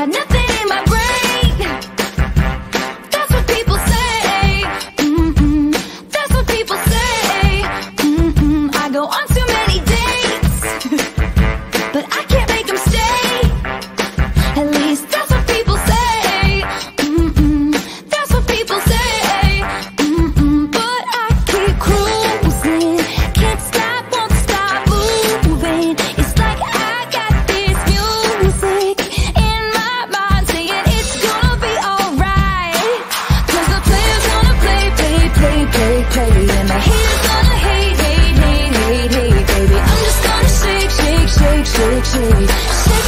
got nothing 痴情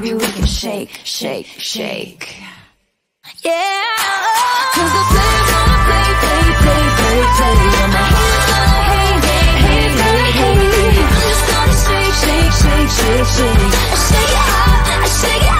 baby, we can shake, shake, shake. Yeah. Cause the players gonna play, play, play, play, play. And my hands gonna hang, hang, hang, hang, hang. I'm just gonna shake, shake, shake, shake, shake. I shake it out, I shake it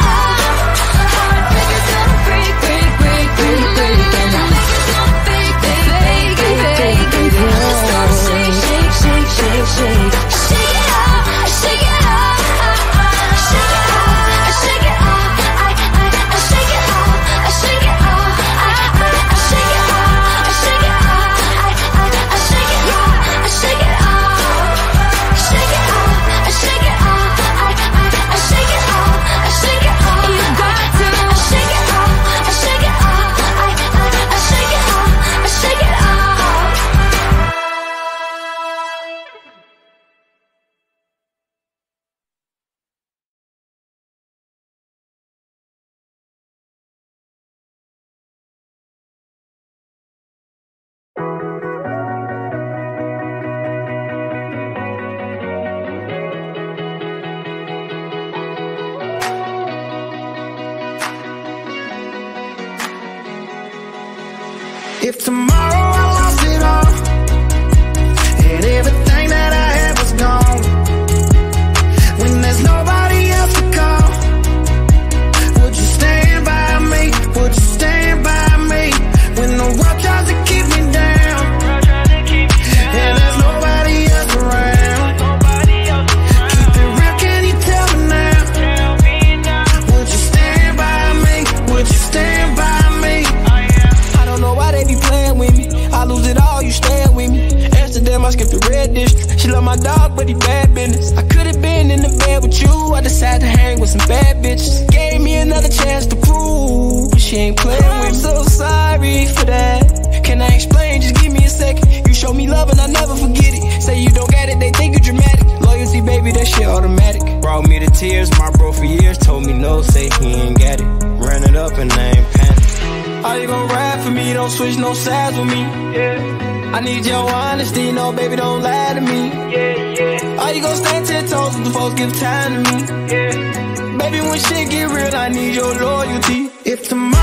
If tomorrow time I skipped the red dish. She love my dog, but he bad business. I could've been in the bed with you. I decided to hang with some bad bitches. Gave me another chance to prove she ain't playing with me. I'm so sorry for that. Can I explain? Just give me a second. You show me love and I never forget it. Say you don't get it, they think you dramatic. Loyalty, baby, that shit automatic. Brought me to tears, my bro for years told me no, say he ain't got it. Ran it up and I ain't panic. Are you gon' ride for me? Don't switch no sides with me. Yeah. I need your honesty, no baby, don't lie to me. Yeah, yeah. Are you gon' stand ten toes if the folks give time to me? Yeah. Baby, when shit get real, I need your loyalty. If tomorrow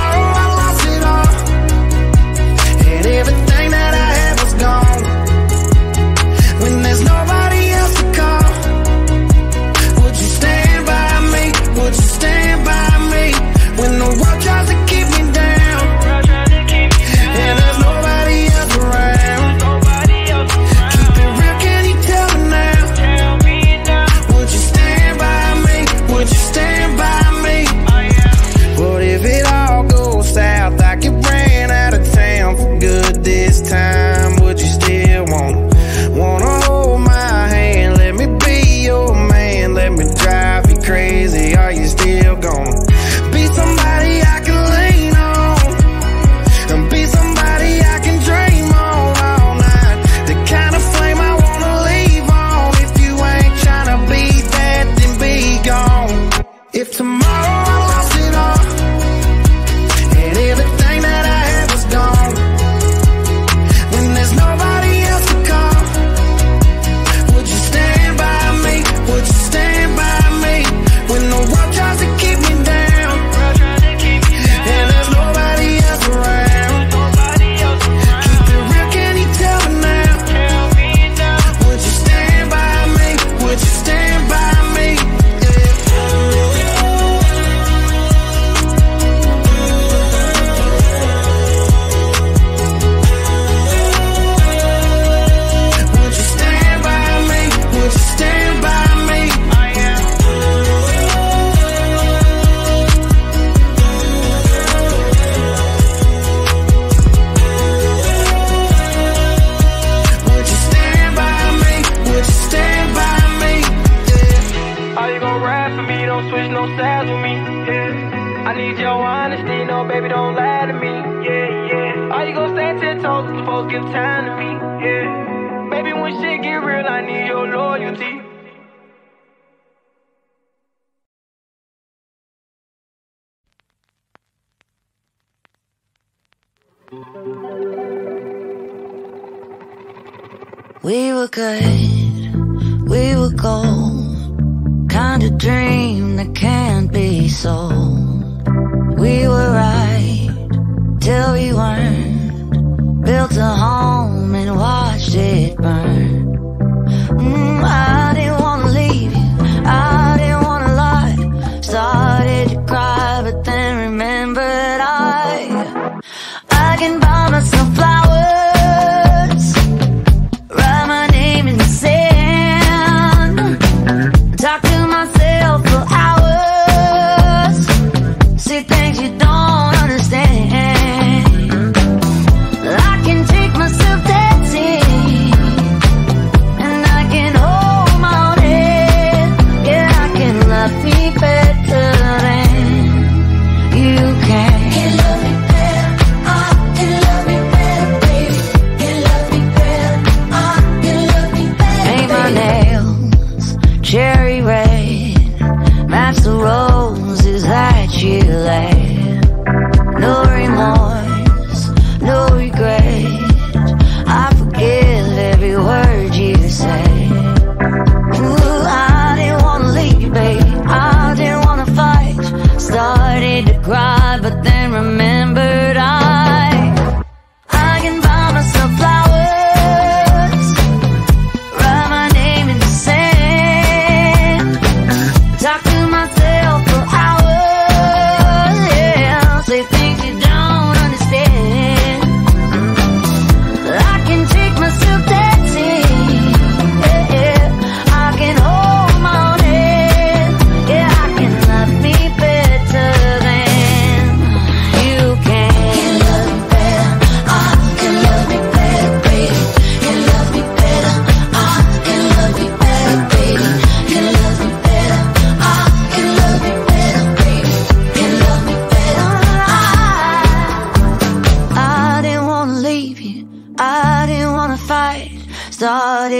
Need your loyalty. We were good, we were gold, kind of dream that can't.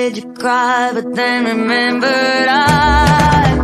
did you cry, but then remembered I.